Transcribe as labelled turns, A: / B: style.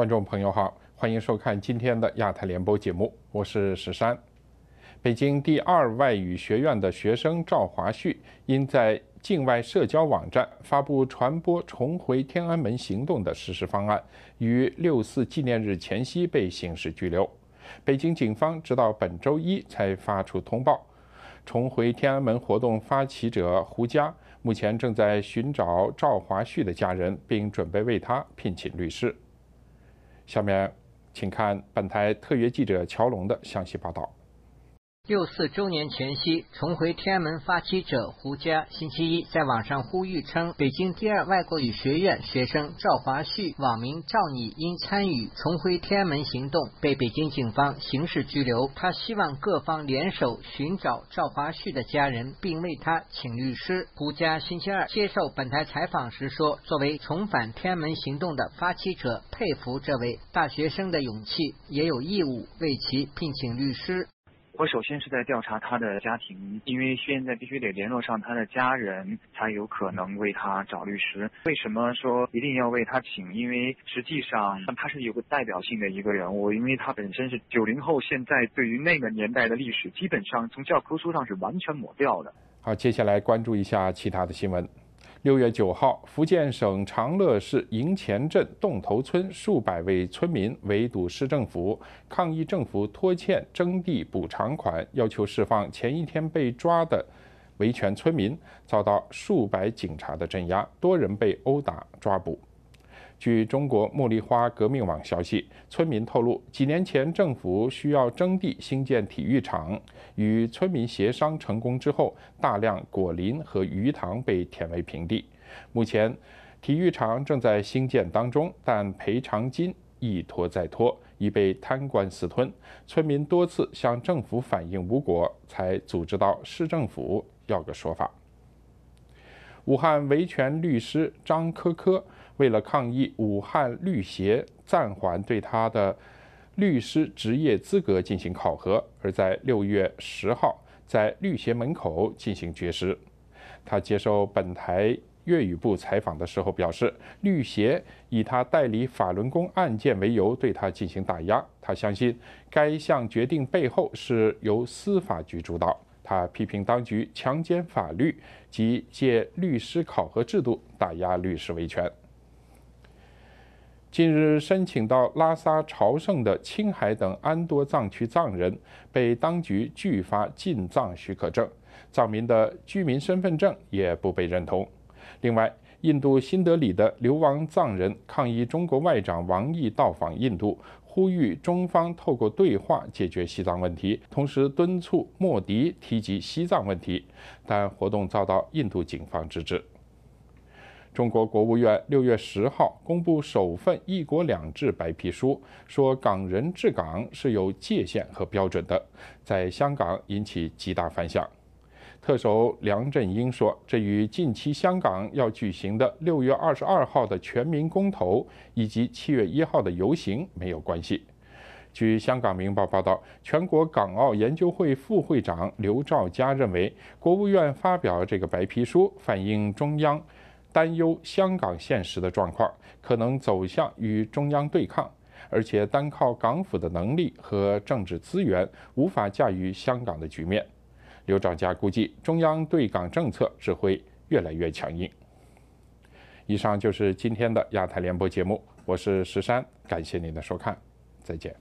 A: 观众朋友好，欢迎收看今天的亚太联播节目，我是石山。北京第二外语学院的学生赵华旭，因在境外社交网站发布传播重回天安门行动的实施方案，于六四纪念日前夕被刑事拘留。北京警方直到本周一才发出通报。重回天安门活动发起者胡佳目前正在寻找赵华旭的家人，并准备为他聘请律师。下面，请看本台特约记者乔龙的详细报道。
B: 六四周年前夕，重回天安门发起者胡佳星期一在网上呼吁称，北京第二外国语学院学生赵华旭（网名赵你）因参与重回天安门行动，被北京警方刑事拘留。他希望各方联手寻找赵华旭的家人，并为他请律师。胡佳星期二接受本台采访时说：“作为重返天安门行动的发起者，佩服这位大学生的勇气，也有义务为其聘请律师。”
C: 我首先是在调查他的家庭，因为现在必须得联络上他的家人，才有可能为他找律师。为什么说一定要为他请？因为实际上他是有个代表性的一个人物，因为他本身是九零后，现在对于那个年代的历史，基本上从教科书上是完全抹掉的。
A: 好，接下来关注一下其他的新闻。六月九号，福建省长乐市营前镇洞头村数百位村民围堵市政府，抗议政府拖欠征地补偿款，要求释放前一天被抓的维权村民，遭到数百警察的镇压，多人被殴打抓捕。据中国茉莉花革命网消息，村民透露，几年前政府需要征地兴建体育场，与村民协商成功之后，大量果林和鱼塘被填为平地。目前，体育场正在兴建当中，但赔偿金一拖再拖，已被贪官私吞。村民多次向政府反映无果，才组织到市政府要个说法。武汉维权律师张科科。为了抗议武汉律协暂缓对他的律师职业资格进行考核，而在六月十号在律协门口进行绝食。他接受本台粤语部采访的时候表示，律协以他代理法轮功案件为由对他进行打压。他相信该项决定背后是由司法局主导。他批评当局强奸法律及借律师考核制度打压律师维权。近日，申请到拉萨朝圣的青海等安多藏区藏人被当局拒发进藏许可证，藏民的居民身份证也不被认同。另外，印度新德里的流亡藏人抗议中国外长王毅到访印度，呼吁中方透过对话解决西藏问题，同时敦促莫迪提及西藏问题，但活动遭到印度警方制止。中国国务院六月十号公布首份“一国两制”白皮书，说港人治港是有界限和标准的，在香港引起极大反响。特首梁振英说，这与近期香港要举行的六月二十二号的全民公投以及七月一号的游行没有关系。据香港明报报道，全国港澳研究会副会长刘兆佳认为，国务院发表这个白皮书，反映中央。担忧香港现实的状况可能走向与中央对抗，而且单靠港府的能力和政治资源无法驾驭香港的局面。刘兆佳估计，中央对港政策只会越来越强硬。以上就是今天的亚太联播节目，我是石山，感谢您的收看，再见。